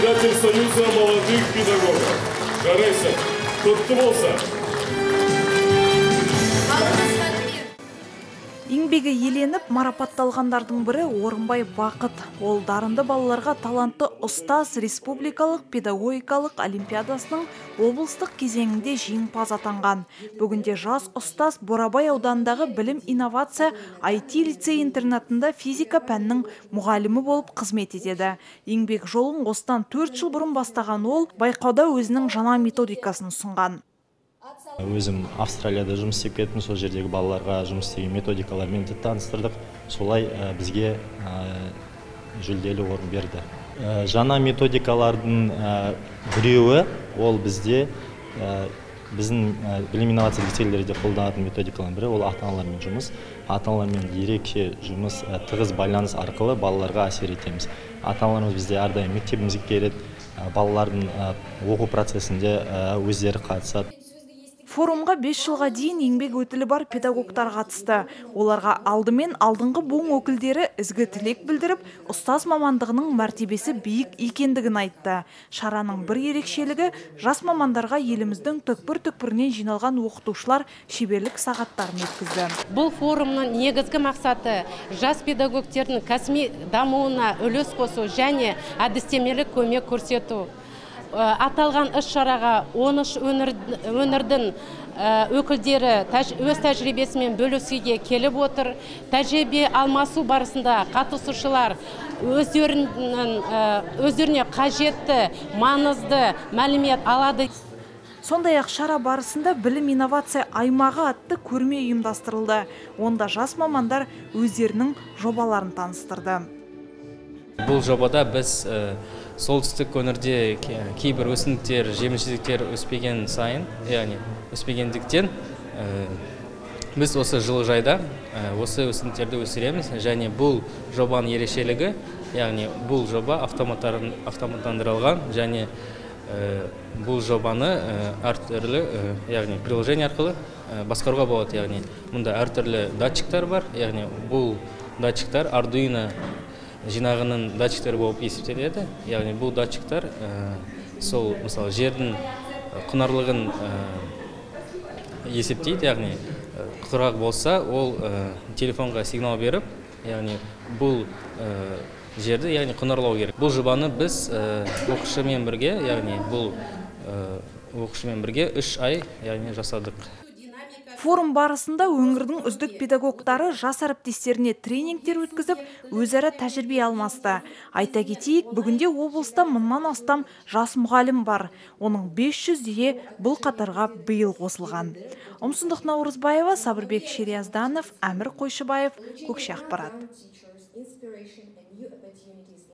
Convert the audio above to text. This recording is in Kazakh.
председатель Союза молодых педагогов. Жарайся, құтты еңбегі еленіп марапатталғандардың бірі орынбай бақыт. Ол дарынды балаларға талантты ұстаз республикалық педагогикалық олимпиадасының облыстық кезеңінде жеңімпаз атанған. Бүгінде жас ұстаз борабай ауданындағы білім инновация IT лицей интернатында физика пәнінің мұғалімі болып қызмет етеді. Еңбек жолын осыдан төрт жыл бұрын бастаған ол байқауда өзінің жаңа методикасын ұсынған. Өзім австралияда жұмыс істеп кеттім сол жердегі балаларға жұмыс істеген методикалармен де таныстырдық. Солай ә, бізге ә, жүлделі орын берді. Ә, жаңа методикалардың біреуі ол бізде біздің білім инновация лицейлерде қолданатын методикалардың бірі. Ол ата аналармен жұмыс. Ата аналармен ерекше жұмыс тығыз байланыс арқылы балаларға әсер етеміз. Ата аналарымыз бізде әрдайым мектебімізге келеді. Балалардың оқу процесінде өздері қатысады. Форумға 5 жылға дейін еңбек өтілі бар педагогтар қатысты. Оларға алдымен алдыңғы буын өкілдері ізгі тілек білдіріп, ұстаз мамандығының мәртебесі биік екендігін айтты. Шараның бір ерекшелігі жас мамандарға еліміздің түкпір-түкпірінен жиналған оқытушылар шеберлік сағаттарын өткізді. Бұл форумның негізгі мақсаты жас педагогтердің кәсіби дамуына үлес қосу және әдістемелік көмек көрсету. Ә, аталған іс шараға 13 өңірдің ә, өкілдері тәж- өз тәжірибесімен бөлісуге келіп отыр. Тәжірибе алмасу барысында қатысушылар ә, өздеріне қажетті маңызды мәлімет алады. Сондай-ақ шара барысында білім инновация аймағы атты көрме ұйымдастырылды. Онда жас мамандар өздерінің жобаларын таныстырды. бұл жобада біз ә, солтүстік өңірде ке- кейбір өсімдіктер жеміс өспеген сайын яғни өспегендіктен ә, біз осы жылыжайда ә, осы өсімдіктерді өсіреміз. Және бұл жобаның ерекшелігі яғни бұл жоба автоматтандырылған және ә, бұл жобаны әртүрлі яғни приложение арқылы басқаруға болады. Яғни мұнда әртүрлі датчиктар бар. Яғни бұл датчиктар ардуино жинағының датчиктері болып есептеледі. Яғни бұл датчиктар сол мысалы жердің құнарлығын есептейді. Яғни құрғақ болса ол телефонға сигнал беріп яғни бұл жерді яғни құнарлау керек. Бұл жобаны біз оқушымен бірге яғни бұл оқушымен бірге үш ай яғни жасадық. Форум барысында өңірдің үздік педагогтары жас әріптестеріне тренингтер өткізіп, өзара тәжірибе алмасты. Айта кетейік, бүгінде облыста мыңнан астам жас мұғалім бар. Оның 500-де бұл қатарға биыл қосылған. Ұмсындық Наурызбаева, Сабырбек Шериязданов, Әмір Қойшыбаев, Көкше ақпарат.